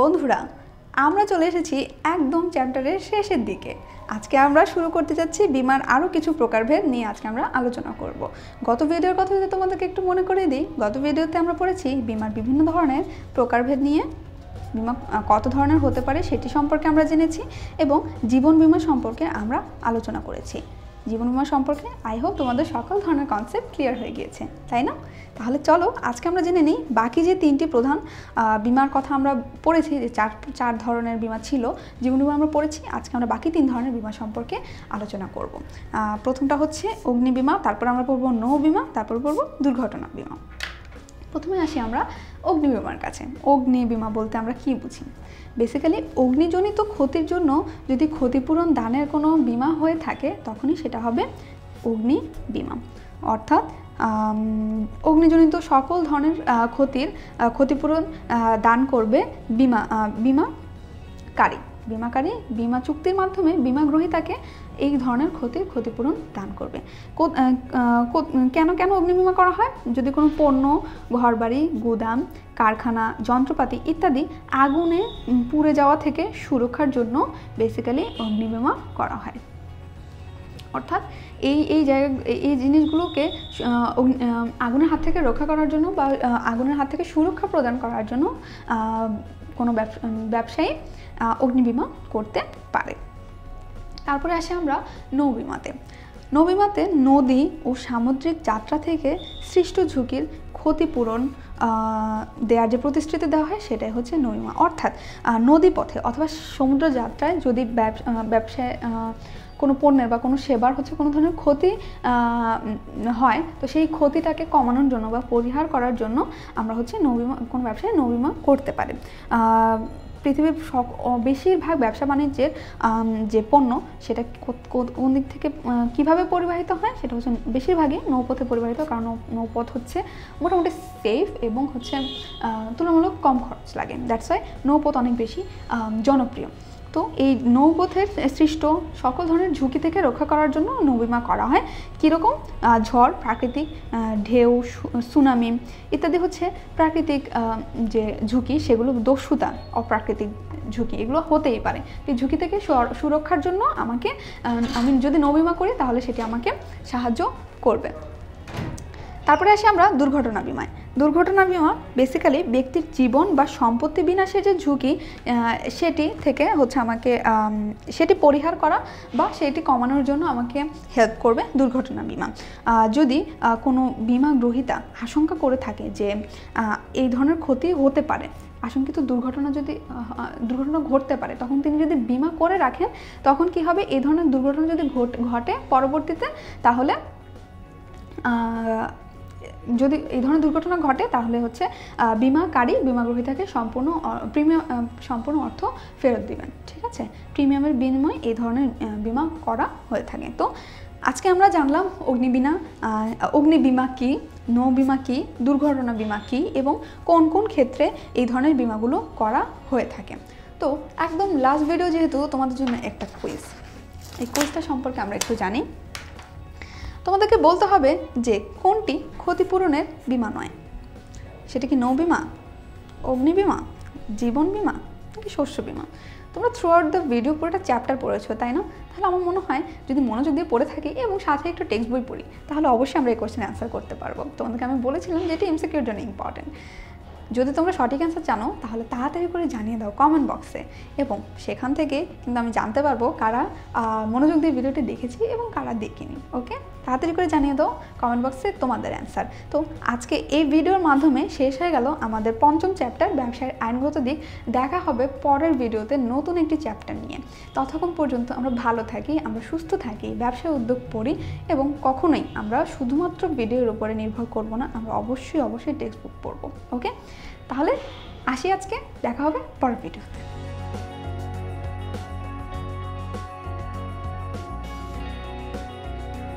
বন্ধুরা, আমরা চলে এসেছি একদম চ্যাপ্টারের শেষের দিকে। আজকে আমরা শুরু করতে যাচ্ছি বিমার আরও কিছু প্রকারভেদ নিয়ে আজকে আমরা আলোচনা করব। গত ভিডিওর কথা যদি তোমাদেরকে একটু মনে করে দিই, গত ভিডিওতে আমরা পড়েছি বিমার বিভিন্ন ধরনের প্রকারভেদ নিয়ে, বিমা কত ধরনের হতে পারে সেটি সম্পর্কে আমরা জেনেছি এবং জীবন বিমা সম্পর্কে আমরা আলোচনা করেছি। জীবন বিমা সম্পর্কে আই হোপ তোমাদের সকল ধরনের কনসেপ্ট ক্লিয়ার হয়ে গিয়েছে, তাই না? তাহলে চলো, আজকে আমরা জেনে নিই বাকি যে তিনটি প্রধান বিমার কথা আমরা পড়েছি, যে চার চার ধরনের বিমা ছিল জীবন বিমা আমরা পড়েছি, আজকে আমরা বাকি তিন ধরনের বিমা সম্পর্কে আলোচনা করব। প্রথমটা হচ্ছে অগ্নি বিমা, তারপর আমরা পড়ব নৌ বিমা, তারপর পড়ব দুর্ঘটনা বিমা। প্রথমে আসি আমরা অগ্নি বিমার কাছে। অগ্নি বিমা বলতে আমরা কি বুঝি? বেসিক্যালি অগ্নিজনিত ক্ষতির জন্য যদি ক্ষতিপূরণ দানের কোনো বিমা হয়ে থাকে, তখনই সেটা হবে অগ্নি বিমা অর্থাৎ অগ্নিজনিত সকল ধরনের ক্ষতির ক্ষতিপূরণ দান করবে বিমা বিমাকারী। বিমাকারী, বিমা চুক্তির মাধ্যমে বিমা গ্রহীতাকে এই ধরনের ক্ষতির ক্ষতিপূরণ দান করবে। কেন কেন অগ্নিবিমা করা হয়? যদি কোনো পণ্য, ঘরবাড়ি, গুদাম, কারখানা, যন্ত্রপাতি ইত্যাদি আগুনে পুড়ে যাওয়া থেকে সুরক্ষার জন্য বেসিক্যালি অগ্নিবিমা করা হয়। অর্থাৎ এই এই জায়গা, এই- জিনিসগুলোকে আগুনের হাত থেকে রক্ষা করার জন্য বা আগুনের হাত থেকে সুরক্ষা প্রদান করার জন্য কোনো ব্যবসায়ী অগ্নিবীমা করতে পারে। তারপরে আসি আমরা নৌবিমাতে নবীমাতে নদী ও সামুদ্রিক যাত্রা থেকে সৃষ্ট ঝুঁকির ক্ষতিপূরণ দেওয়ার যে প্রতিশ্রুতি দেওয়া হয় সেটাই হচ্ছে নবীমা অর্থাৎ নদীপথে অথবা সমুদ্র যাত্রায় যদি ব্যবস- ব্যবসায় কোনো পণ্যের বা কোনো সেবার হচ্ছে কোনো ধরনের ক্ষতি হয়, তো সেই ক্ষতিটাকে কমানোর জন্য বা পরিহার করার জন্য আমরা হচ্ছে নৌবিমা কোনো ব্যবসায় নৌবিমা করতে পারি। পৃথিবীর সব বেশিরভাগ ব্যবসা বাণিজ্যের যে পণ্য, সেটা কোন দিক থেকে কীভাবে পরিবাহিত হয়, সেটা হচ্ছে বেশিরভাগই নৌপথে পরিবাহিত, কারণ নৌপথ হচ্ছে মোটামুটি সেফ এবং হচ্ছে তুলনামূলক কম খরচ লাগে। দ্যাটস ওয়াই নৌপথ অনেক বেশি জনপ্রিয়। তো এই নৌপথের সৃষ্ট সকল ধরনের ঝুঁকি থেকে রক্ষা করার জন্য নৌবিমা করা হয়। কীরকম? ঝড়, প্রাকৃতিক ঢেউ সুনামি ইত্যাদি হচ্ছে প্রাকৃতিক যে ঝুঁকি সেগুলো দস্যুতা, অপ্রাকৃতিক ঝুঁকি এগুলো হতেই পারে। এই ঝুঁকি থেকে সুরক্ষার জন্য আমাকে আমি যদি নৌবিমা করি তাহলে সেটি আমাকে সাহায্য করবে। তারপরে আসি আমরা দুর্ঘটনা বিমায়। দুর্ঘটনা বিমা বেসিক্যালি ব্যক্তির জীবন বা সম্পত্তি বিনাশের যে ঝুঁকি সেটি থেকে হচ্ছে আমাকে সেটি পরিহার করা বা সেটি কমানোর জন্য আমাকে হেল্প করবে দুর্ঘটনা বিমা। যদি কোনো বিমা গ্রহীতা আশঙ্কা করে থাকে যে এই ধরনের ক্ষতি হতে পারে, আশঙ্কিত দুর্ঘটনা যদি দুর্ঘটনা ঘটতে পারে, তখন তিনি যদি বিমা করে রাখেন, তখন কি হবে? এই ধরনের দুর্ঘটনা যদি ঘট- পরবর্তীতে, তাহলে যদি এই ধরনের দুর্ঘটনা ঘটে তাহলে হচ্ছে বিমাকারী বিমা গ্রহীতাকে সম্পূর্ণ প্রিমিয়াম সম্পূর্ণ অর্থ ফেরত দিবেন ঠিক আছে? প্রিমিয়ামের বিনিময়ে এই ধরনের বিমা করা হয়ে থাকে। তো আজকে আমরা জানলাম অগ্নিবিনা আহ, অগ্নি বিমা কী নৌ বিমা কী দুর্ঘটনা বিমা কী এবং কোন কোন ক্ষেত্রে এই ধরনের বিমাগুলো করা হয়ে থাকে। তো একদম লাস্ট ভিডিও যেহেতু তোমাদের জন্য একটা কুইজ এই কুইজটা সম্পর্কে আমরা একটু জানি। তোমাদেরকে বলতে হবে যে কোনটি ক্ষতিপূরণের বিমা নয়। সেটা কি নৌ বিমা, অগ্নি বিমা, জীবন বিমা নাকি শস্য বিমা? তোমরা থ্রু আউট দ্য ভিডিও পুরোটা চ্যাপ্টার পড়েছো, তাই না? তাহলে আমার মনে হয় যদি মনোযোগ দিয়ে পড়ে থাকি এবং সাথে একটু টেক্সট বই পড়ি, তাহলে অবশ্যই আমরা এই কোশ্চেন অ্যান্সার করতে পারব। তোমাদেরকে আমি বলেছিলাম যে এটি এমসিকিউর জন্য ইম্পর্টেন্ট যদি তোমরা সঠিক অ্যান্সার জানো, তাহলে তাড়াতাড়ি করে জানিয়ে দাও কমেন্ট বক্সে এবং সেখান থেকে কিন্তু আমি জানতে পারব কারা মনোযোগ দিয়ে ভিডিওটি দেখেছি এবং কারা দেখিনি ওকে তাড়াতাড়ি করে জানিয়ে দাও কমেন্ট বক্সে তোমাদের অ্যান্সার তো আজকে এই ভিডিওর মাধ্যমে শেষ হয়ে গেল আমাদের পঞ্চম চ্যাপ্টার ব্যবসায়ের আইনগত দিক। দেখা হবে পরের ভিডিওতে নতুন একটি চ্যাপ্টার নিয়ে। ততক্ষণ পর্যন্ত আমরা ভালো থাকি, আমরা সুস্থ থাকি, ব্যবসায় উদ্যোগ পড়ি এবং কখনোই আমরা শুধুমাত্র ভিডিওর উপরে নির্ভর করব না, আমরা অবশ্যই অবশ্যই টেক্সট বুক পড়ব ওকে তাহলে আসি আজকে দেখা হবে পরের ভিডিওতে